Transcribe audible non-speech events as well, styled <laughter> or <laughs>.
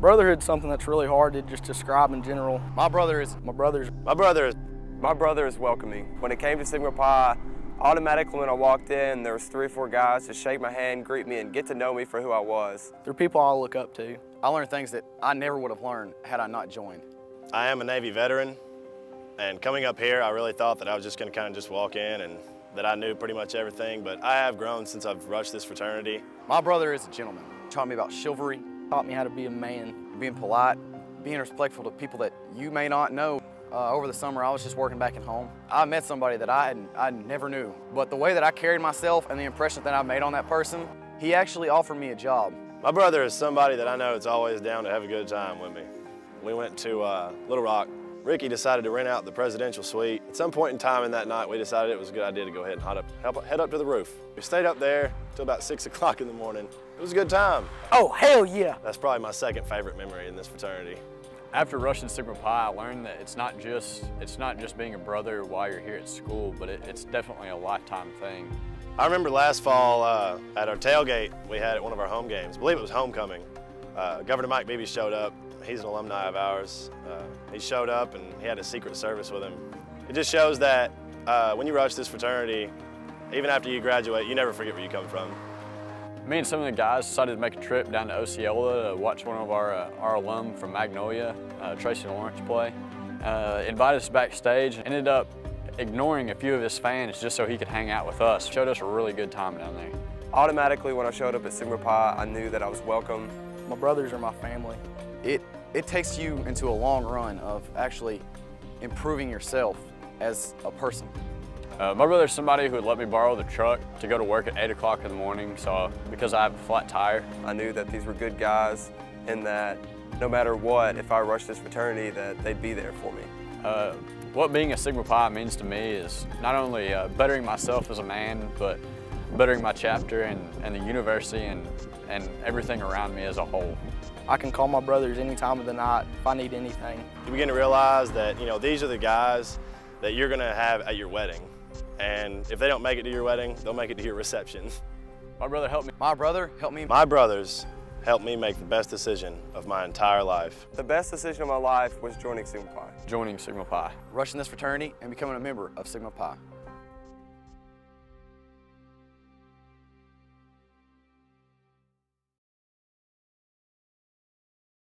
Brotherhood's something that's really hard to just describe in general. My brother is My brother's My brother is my brother is welcoming. When it came to Sigma Pi, automatically when I walked in, there was three or four guys to shake my hand, greet me, and get to know me for who I was. they're people I look up to. I learned things that I never would have learned had I not joined. I am a Navy veteran, and coming up here, I really thought that I was just going to kind of just walk in and that I knew pretty much everything, but I have grown since I've rushed this fraternity. My brother is a gentleman. Taught me about chivalry, Taught me how to be a man. being polite, being respectful to people that you may not know. Uh, over the summer, I was just working back at home. I met somebody that I, had, I never knew, but the way that I carried myself and the impression that I made on that person, he actually offered me a job. My brother is somebody that I know is always down to have a good time with me. We went to uh, Little Rock. Ricky decided to rent out the presidential suite. At some point in time in that night, we decided it was a good idea to go ahead and head up, help, head up to the roof. We stayed up there till about six <laughs> o'clock in the morning. It was a good time. Oh, hell yeah. That's probably my second favorite memory in this fraternity. After rushing Sigma Pi, I learned that it's not just it's not just being a brother while you're here at school, but it, it's definitely a lifetime thing. I remember last fall uh, at our tailgate we had at one of our home games. I believe it was homecoming. Uh, Governor Mike Beebe showed up. He's an alumni of ours. Uh, he showed up and he had a Secret Service with him. It just shows that uh, when you rush this fraternity, even after you graduate, you never forget where you come from. Me and some of the guys decided to make a trip down to Osceola to watch one of our, uh, our alum from Magnolia, uh, Tracy Lawrence, play. Uh, invited us backstage, ended up ignoring a few of his fans just so he could hang out with us. Showed us a really good time down there. Automatically when I showed up at Sigma Pi, I knew that I was welcome. My brothers are my family. It, it takes you into a long run of actually improving yourself as a person. Uh, my brother's somebody who would let me borrow the truck to go to work at 8 o'clock in the morning, so because I have a flat tire. I knew that these were good guys and that no matter what, if I rushed this fraternity, that they'd be there for me. Uh, what being a Sigma Pi means to me is not only uh, bettering myself as a man, but bettering my chapter and, and the university and, and everything around me as a whole. I can call my brothers any time of the night if I need anything. You begin to realize that you know these are the guys that you're going to have at your wedding, and if they don't make it to your wedding, they'll make it to your reception. My brother helped me. My brother helped me. My brothers helped me make the best decision of my entire life. The best decision of my life was joining Sigma Pi. joining Sigma Pi. rushing this fraternity and becoming a member of Sigma Pi.